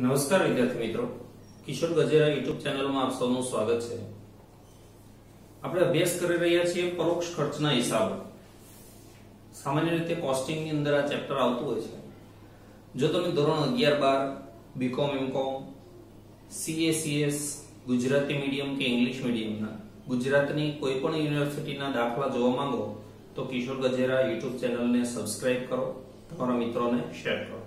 નમસ્કાર વિદ્યાર્થી મિત્રો. કિશોર ગજેરા યુટ્યુબ ચેનલમાં આપ સૌનું સ્વાગત છે. આપણે અભ્યાસ કરી રહ્યા છીએ પરોક્ષ ખર્ચના હિસાબો. સામાન્ય રીતે કોસ્ટિંગની અંદર આ ચેપ્ટર આવતું હોય છે. જો તમે ધોરણ અગિયાર બાર BCom MCom CA CS Gujarati medium કે ઇંગ્લિશ મીડિયમના ગુજરાતની કોઈ પણ યુનિવર્સિટીના દાખલા જોવા માંગો તો કિશોર ગજેરા યુટ્યુબ ચેનલને સબસ્ક્રાઇબ કરો, તમારા મિત્રોને શેર કરો.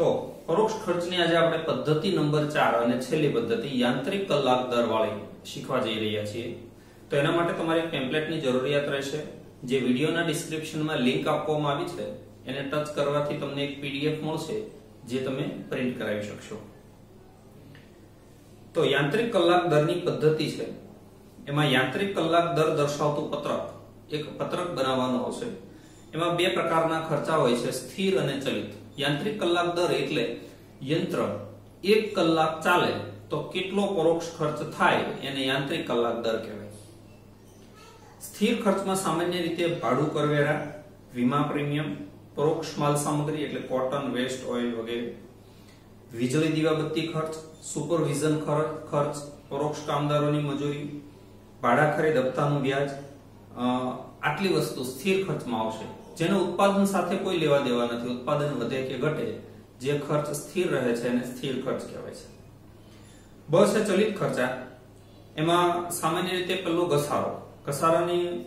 તો પરોક્ષ ખર્ચની આજે આપણે પદ્ધતિ નંબર ચાર અને છેલ્લી પદ્ધતિ, યાંત્રિક કલાક દર વાળી શીખવા જઈ રહ્યા છીએ. તો એના માટે તમારે પેમ્પલેટની જરૂરિયાત રહેશે. જે વિડીયોના ડિસ્ક્રિપ્શનમાં લિંક આપવામાં આવી છે, એને ટચ કરવાથી તમને એક પીડીએફ મળશે, જે તમે પ્રિન્ટ કરાવી શકશો. તો યાંત્રિક કલાક દરની પદ્ધતિ છે. એમાં યાંત્રિક કલાક દર દર્શાવતું પત્રક એક પત્રક બનાવવાનું આવશે એમાં બે પ્રકારના ખર્ચા હોય છે, સ્થિર અને ચલિત. યાંત્રિક કલાક દર એટલે યંત્ર એક કલાક ચાલે તો કેટલો પરોક્ષ ખર્ચ થાય એને યાંત્રિક કલાક દર કહેવાય. સ્થિર ખર્ચમાં સામાન્ય રીતે ભાડું કરવેરા, વીમા પ્રીમિયમ, પરોક્ષ માલ સામગ્રી એટલે કોટન, વેસ્ટ, ઓઇલ વગેરે. વીજળી દીવાબત્તી ખર્ચ, સુપરવિઝન ખર્ચ, પરોક્ષ કામદારોની મજૂરી, ભાડા ખરીદ હપ્તાનું વ્યાજ આટલી વસ્તુ સ્થિર ખર્ચમાં આવશે. જેનો ઉત્પાદન સાથે કોઈ લેવા દેવા નથી. ઉત્પાદન વધે કે ઘટે, જે ખર્ચ સ્થિર રહે છે એને સ્થિર ખર્ચ કહેવાય છે. બસ છે ચલિત ખર્ચા. એમાં સામાન્ય રીતે પેલો ઘસારો. ઘસારાની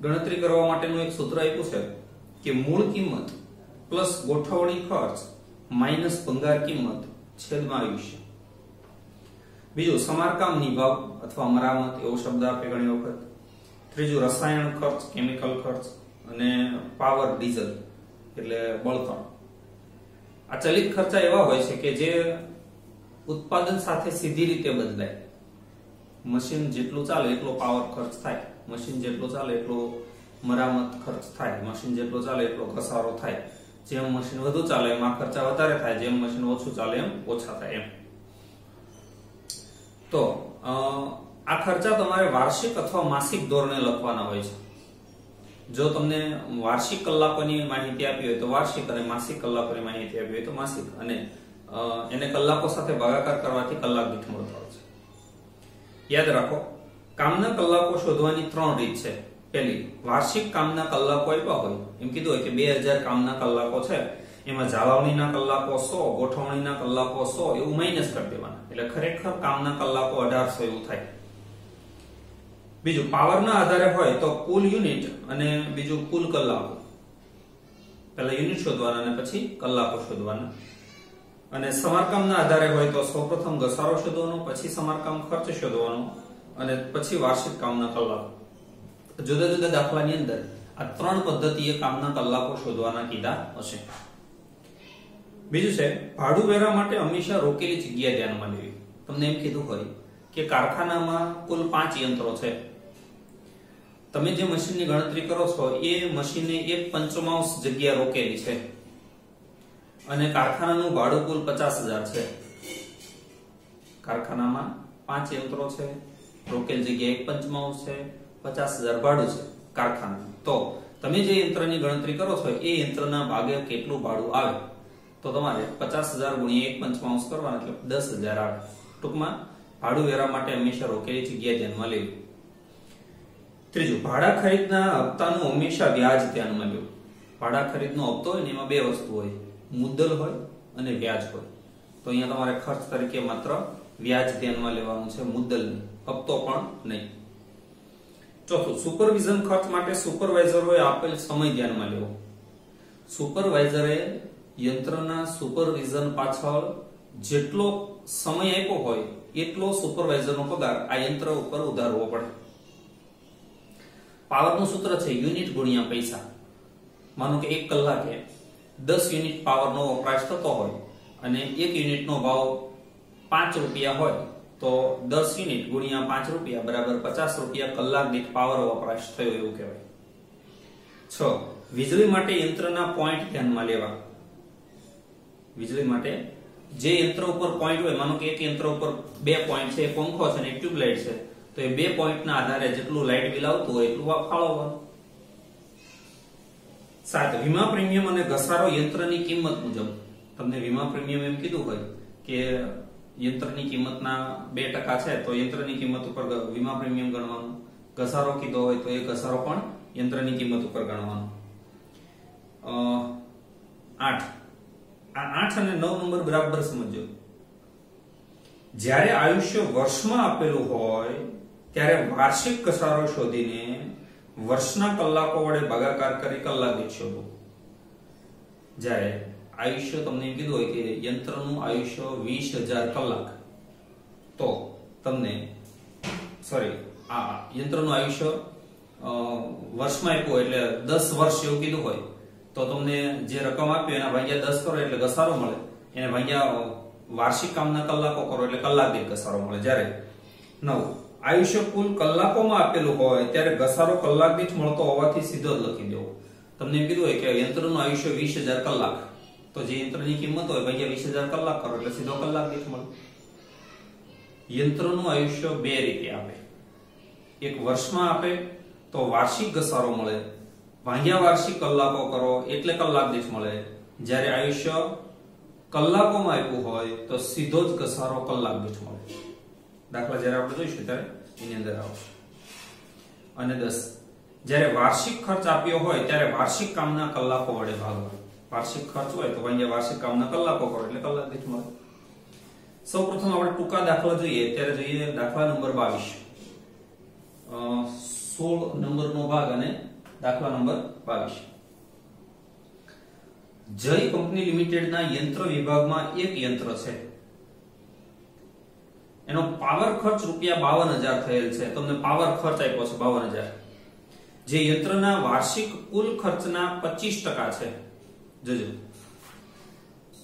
ગણતરી કરવા માટેનું એક સૂત્ર આપ્યું છે કે મૂળ કિંમત પ્લસ ગોઠવણી ખર્ચ માઇનસ ભંગાર કિંમત છેદમાં આયુષ્ય. બીજું સમારકામ નિભાવ અથવા મરામત, એવો શબ્દ આપે ઘણી વખત. ત્રીજું, રસાયણ ખર્ચ, કેમિકલ ખર્ચ. અને પાવર ડીઝલ, એટલે બળતણ. આ ચલિત ખર્ચા એવા હોય છે કે જે ઉત્પાદન સાથે સીધી રીતે બદલાય. મશીન જેટલું ચાલે એટલો પાવર ખર્ચ થાય. મશીન જેટલું ચાલે એટલો મરામત ખર્ચ થાય. મશીન જેટલો ચાલે એટલો ઘસારો થાય. જેમ મશીન વધુ ચાલે, એમ આ ખર્ચા વધારે થાય. જેમ મશીન ઓછું ચાલે, એમ ઓછા થાય, એમ. તો આ ખર્ચા તમારે વાર્ષિક અથવા માસિક ધોરણે લખવાના હોય છે. જો તમને વાર્ષિક કલાકોની માહિતી આપી હોય તો વાર્ષિક અને માસિક કલાકોની માહિતી આપી હોય તો માસિક. અને એને કલાકો સાથે ભાગાકાર કરવાથી કલાક દીઠ મળતો છે. યાદ રાખો, કામના કલાકો શોધવાની ત્રણ રીત છે. પહેલી, વાર્ષિક કામના કલાકો આપ્યા હોય. એમ કીધું હોય કે બે હજાર કામના કલાકો છે. એમાં જાળવણીના કલાકો સો, ગોઠવણીના કલાકો સો, એવું માઇનસ કરી દેવાના. એટલે ખરેખર કામના કલાકો અઢારસો એવું થાય. બીજું પાવરના આધારે હોય તો કુલ યુનિટ અને બીજું કુલ કલાકો. પહેલા યુનિટ શોધવાના અને પછી કલાકો શોધવાના. અને સમારકામના આધારે હોય તો સૌપ્રથમ ઘસારો શોધવાનો, પછી સમારકામ ખર્ચ શોધવાનો અને પછી વાર્ષિક કામના કલાકો. જુદા જુદા દાખલાની અંદર આ ત્રણ પદ્ધતિએ કામના કલાકો શોધવાના કીધા હશે. બીજું છે, ભાડું વેરા માટે હંમેશા રોકેલી જગ્યા ધ્યાનમાં લેવી. તમને એમ કીધું હોય કે કારખાનામાં કુલ પાંચ યંત્રો છે. તમે જે મશીનની ગણતરી કરો છો, એ મશીને એક પંચમાંશ જગ્યા રોકેલી છે. અને કારખાનાનું ભાડું કુલ પચાસ છે. કારખાનામાં પાંચ યંત્રો છે, રોકેલ જગ્યા એક પંચમાંશ છે, પચાસ હજાર ભાડું છે કારખાનું તો તમે જે યંત્રની ગણતરી કરો છો, એ યંત્રના ભાગે કેટલું ભાડું આવે? તો તમારે પચાસ હજાર ગુણ્યા એક પંચમાંશ કરવાના એટલે દસ હજાર આવે. ટૂંકમાં ભાડું વેરા માટે હંમેશા રોકેલી જગ્યા ધ્યાનમાં લેવી ત્રીજું, ભાડા ખરીદના હપ્તાનું હંમેશા વ્યાજ ધ્યાનમાં લેવું ભાડા ખરીદનો હપ્તો હોય એમાં બે વસ્તુ હોય. મુદ્દલ હોય અને વ્યાજ હોય. તો અહીંયા તમારે ખર્ચ તરીકે માત્ર વ્યાજ ધ્યાનમાં લેવાનું છે મુદ્દલ હપ્તો પણ નહીં. ચોથું, સુપરવિઝન ખર્ચ માટે સુપરવાઇઝરોએ આપેલ સમય ધ્યાનમાં લેવો. સુપરવાઇઝરે યંત્રના સુપરવિઝન પાછળ જેટલો સમય આપ્યો હોય, એટલો સુપરવાઇઝરનો પગાર આ યંત્ર ઉપર ઉધારવો પડે. પાવરનું સૂત્ર છે યુનિટ ગુણ્યા પૈસા. માનો કે એક કલાકે દસ યુનિટ પાવરનો વપરાશ થતો હોય અને એક યુનિટનો ભાવ પાંચ રૂપિયા હોય, તો દસ યુનિટ ગુણ્યા પાંચ રૂપિયા બરાબર પચાસ રૂપિયા કલાક દીઠ પાવર વપરાશ થયો એવું કહેવાય. છ, વીજળી માટે યંત્રના પોઈન્ટ ધ્યાનમાં લેવા. વીજળી માટે જે યંત્ર ઉપર પોઈન્ટ હોય, માનો કે એક યંત્ર ઉપર બે પોઈન્ટ છે પંખો છે અને ટ્યુબલાઇટ છે, તો એ બે પોઈન્ટના આધારે જેટલું લાઇટ બિલ આવતું હોય, એટલું ફાળવવાનું. સાત, વીમા પ્રીમિયમ અને ઘસારો યંત્રની કિંમત મુજબ. તમને વીમા પ્રીમિયમ એમ કીધું હોય કે યંત્રની કિંમતના બે ટકા છે, તો યંત્રની કિંમત ઉપર વીમા પ્રીમિયમ ગણવાનું. ઘસારો કીધો હોય તો એ ઘસારો પણ યંત્રની કિંમત ઉપર ગણવાનો. આઠ આઠ અને નવ નંબર બરાબર સમજો. જ્યારે આયુષ્ય વર્ષમાં આપેલું હોય, ત્યારે વાર્ષિક કસારો શોધીને વર્ષના કલાકો વડે ભાગાકાર કરી કલાક શોધો જ્યારે આયુષ્ય તમને કીધું હોય કે યંત્રનું આયુષ્ય વીસ હજાર કલાક. તો તમને સોરી આ યંત્રનું આયુષ્ય વર્ષમાં આપ્યું એટલે દસ વર્ષ એવું કીધું હોય. તો તમને જે રકમ આપી એના ભાગ્યા દસ કરો એટલે ઘસારો મળે. એને ભાગ્યા વાર્ષિક કામના કલાકો કરો એટલે કલાક દીઠ ઘસારો મળે જ્યારે. નવ. આયુષ્ય કુલ કલાકોમાં આપેલું હોય ત્યારે ઘસારો કલાક દીઠ મળતો હોવાથી સીધો જ લખી દેવો. તમને કીધું હોય કે યંત્રનું આયુષ્ય વીસ હજાર કલાક. તો જે યંત્રની કિંમત હોય ભાગ્યા વીસ હજાર કલાક કરો એટલે સીધો કલાક દીઠ મળે. યંત્રનું આયુષ્ય બે રીતે આપે. એક વર્ષમાં આપે તો વાર્ષિક ઘસારો મળે. વાર્ષિક કલાકો કરો, એટલે કલાક દીઠ મળે. જ્યારે આયુષ્ય કલાકોમાં આપ્યું હોય, તો સીધો જ ઘસારો કલાક દીઠ મળે. દાખલા જ્યારે આપણે જોઈશું ત્યારે, એની અંદર આવશે. અને દસ. જ્યારે વાર્ષિક ખર્ચ આપ્યો હોય, ત્યારે વાર્ષિક કામના કલાકો વડે ભાગો વાર્ષિક ખર્ચ હોય, તો ભાગ્યા વાર્ષિક કામના કલાકો કરો, એટલે કલાક દીઠ મળે. સૌ પ્રથમ આપણે ટૂંકા દાખલા જોઈએ. ત્યારે જોઈએ દાખલા નંબર બાવીસ. સોળ નંબરનો ભાગ અને દાખલા નંબર બાવીસ. જય કંપની લિમિટેડના યંત્ર વિભાગમાં એક યંત્ર છે. એનો પાવર ખર્ચ રૂપિયા બાવન થયેલ છે. તમને પાવર ખર્ચ આપ્યો છે બાવન જે યંત્રના વાર્ષિક કુલ ખર્ચના પચીસ ટકા છે. જોજો.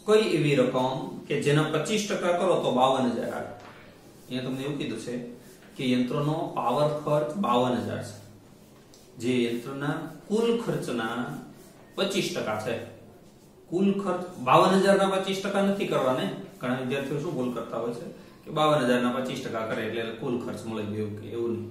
કઈ એવી રકમ કે જેના પચીસ ટકા કરો તો બાવન હજાર આવે? અહીંયા તમને એવું કીધું છે કે યંત્રનો પાવર ખર્ચ બાવન હજાર છે. જે યંત્રના કુલ ખર્ચના પચીસ ટકા છે. કુલ ખર્ચ બાવન હજારના પચીસ ટકા નથી કરવાને, ઘણા વિદ્યાર્થીઓ શું ભૂલ કરતા હોય છે કે બાવન હજારના પચીસ ટકા કરે એટલે કુલ ખર્ચ મળી ગયો એવું નહીં.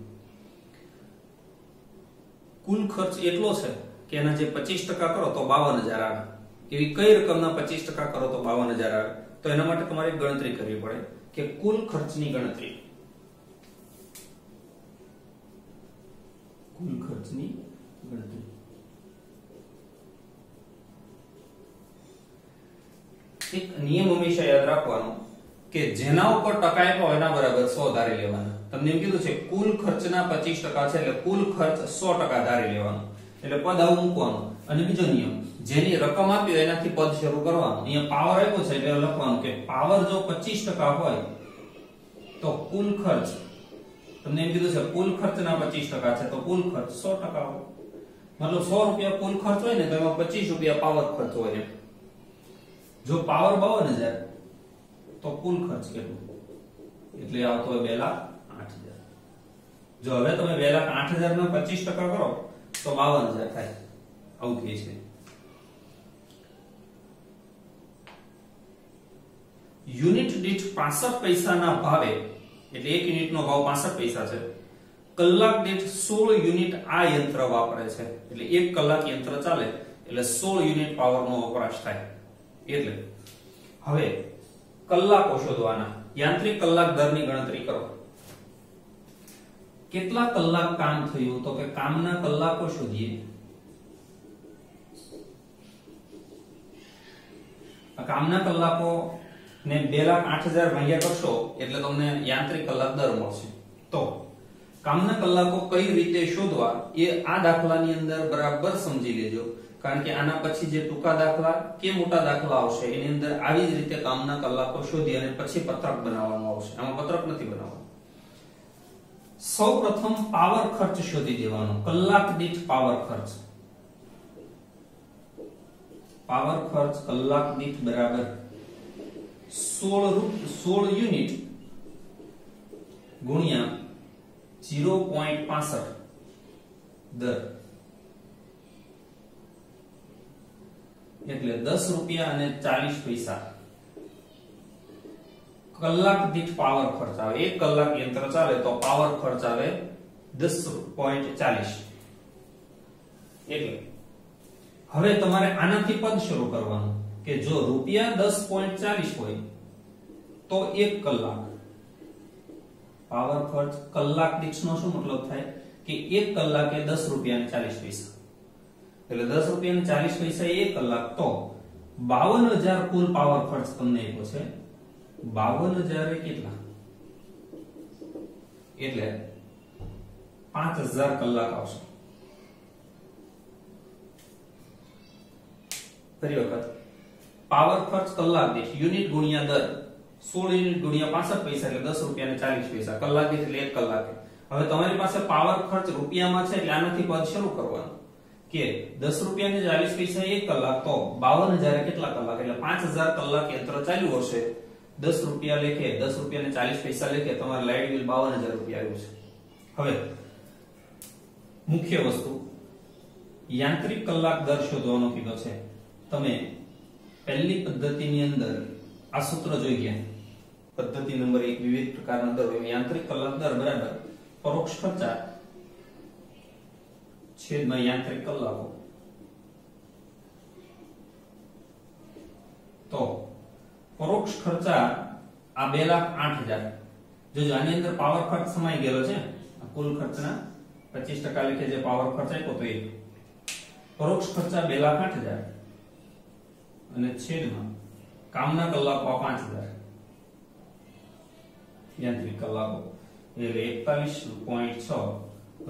કુલ ખર્ચ એટલો છે કે એના જે પચીસ ટકા કરો તો બાવન હજાર આવે. એવી કઈ રકમના પચીસ ટકા કરો તો બાવન હજાર આવે. તો એના માટે તમારે ગણતરી કરવી પડે કે કુલ ખર્ચની ગણતરી. કુલ ખર્ચની ગણતરી. એક નિયમ હંમેશા યાદ રાખવાનો કે જેના ઉપર ટકા આપ્યો એના બરાબર સો ધારી લેવાના. તમને એમ કીધું છે, કુલ ખર્ચના પચીસ ટકા છે એટલે કુલ ખર્ચ સો ટકા ધારી લેવાનો. એટલે પદ આવું મૂકવાનું. અને બીજો નિયમ, જેની રકમ આપી હોય એનાથી પદ શરૂ કરવાનું. અહીંયા પાવર આપ્યો છે એટલે લખવાનું કે પાવર જો પચીસ ટકા હોય, તો કુલ ખર્ચ તમને એમ કીધું છે કુલ ખર્ચના પચીસ ટકા છે તો કુલ ખર્ચ સો ટકા હોય મતલબ સો રૂપિયા કુલ ખર્ચ હોય ને તો એમાં પચીસ રૂપિયા પાવર ખર્ચ હોય એમ જો પાવર બાવન હજાર તો કુલ ખર્ચ કેટલું એટલે આવતો હોય બે લાખ આઠ હજાર જો હવે તમે બે લાખ આઠ હજાર ના પચીસ ટકા કરો તો બાવન હજાર થાય આવું કહે છે યુનિટ દીઠ પાસઠ પૈસાના ભાવે એટલે એક યુનિટનો ભાવ પાસઠ પૈસા છે. કલાક દીઠ સોળ યુનિટ આ યંત્ર વાપરે છે. એટલે એક કલાક યંત્ર ચાલે, એટલે સોળ યુનિટ પાવરનો વપરાશ થાય. એટલે હવે કલાકો શોધવાના યાંત્રિક કલાક દરની ગણતરી કરો. કેટલા કલાક કામ થયું તો કે કામના કલાકો શોધીએ? કામના કલાકો ને બે લાખ આઠ હજાર ભાગ્યા કરશો એટલે તમને યાંત્રિક કલાક દર મળશે. તો કામના કલાકો કઈ રીતે શોધવા એ આ દાખલાની અંદર બરાબર સમજી લેજો. કારણ કે આના પછી જે ટૂંકા દાખલા કે મોટા દાખલા આવશે, એની અંદર આવી જ રીતે કામના કલાકો શોધી અને પછી પત્રક બનાવવાનું આવશે. આમાં પત્રક નથી બનાવવાનું. સૌ પ્રથમ પાવર ખર્ચ શોધી દેવાનો. કલાક દીઠ પાવર ખર્ચ. પાવર ખર્ચ કલાક દીઠ બરાબર સોળ સોળ યુનિટ ગુણ્યા જીરો પોઈન્ટ પાસઠ દર. એટલે દસ રૂપિયા અને ચાલીસ પૈસા. કલાક દીઠ પાવર ખર્ચ આવે. એક કલાક યંત્ર ચાલે તો પાવર ખર્ચ આવે દસ પોઈન્ટ ચાલીસ. એટલે હવે તમારે આનાથી પદ શરૂ કરવાનું. કે જો રૂપિયા દસ પોઈન્ટ ચાલીસ હોય, તો એક કલાક. પાવર ખર્ચ કલાક દીક્ષનો શું મતલબ થાય? કે એક કલાકે દસ રૂપિયા ચાલીસ પૈસા. એટલે દસ રૂપિયા ચાલીસ પૈસા એક કલાક. તો બાવન હજાર કુલ પાવર ખર્ચ તમને આપ્યો છે. બાવન હજાર કેટલા? એટલે પાંચ હજાર કલાક આવશે. ફરી વખત. પાવર ખર્ચ કલાક દીઠ, યુનિટ ગુણ્યા દર, સોળ યુનિટ ગુણ્યા પાસઠ પૈસા, એટલે દસ રૂપિયા ને ચાલીસ પૈસા, કલાક દીઠ એટલે એક કલાકે. હવે તમારી પાસે પાવર ખર્ચ રૂપિયામાં છે, એટલે આનાથી પદ શરૂ કરવાનું. કે દસ રૂપિયા ને ચાલીસ પૈસા એક કલાક, તો બાવન હજાર કેટલા કલાક? એટલે પાંચ હજાર કલાક યંત્ર ચાલ્યું હશે. દસ રૂપિયા લેખે, દસ રૂપિયા ને ચાલીસ પૈસા લેખે તમારે લાઇટ બિલ બાવન હજાર રૂપિયા આવ્યું છે. હવે, મુખ્ય વસ્તુ, યાંત્રિક કલાક દર શોધવાનો કીધો છે. તમે પહેલી પદ્ધતિની અંદર આ સૂત્ર જોઈ ગયા પદ્ધતિ નંબર એક વિવિધ પ્રકારના દર હોય યાંત્રિક કલાક દર બરાબર પરોક્ષ ખર્ચા છેદમાં યાંત્રિક કલાકો તો પરોક્ષ ખર્ચા આ બે લાખ આઠ હજાર જો આની અંદર પાવર ખર્ચ સમાઈ ગયેલો છે આ કુલ ખર્ચના પચીસ ટકા લીધે જે પાવર ખર્ચ આપ્યો તો એ પરોક્ષ ખર્ચા બે લાખ આઠ હજાર અને છેદમાં કામના કલાકો પાંચ હજાર. યાંત્રિક કલાકો. એટલે એકતાલીસ પોઈન્ટ છ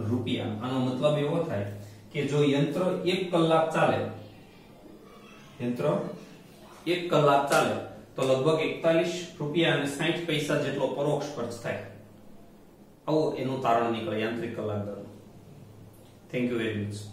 રૂપિયા. આનો મતલબ એવો થાય કે જો યંત્ર એક કલાક ચાલે, યંત્ર એક કલાક ચાલે, તો લગભગ એકતાલીસ રૂપિયા અને સાહીઠ પૈસા જેટલો પરોક્ષ ખર્ચ થાય. આવો એનું તારણ નીકળે યાંત્રિક કલાક દર થેન્ક યુ વેરી મચ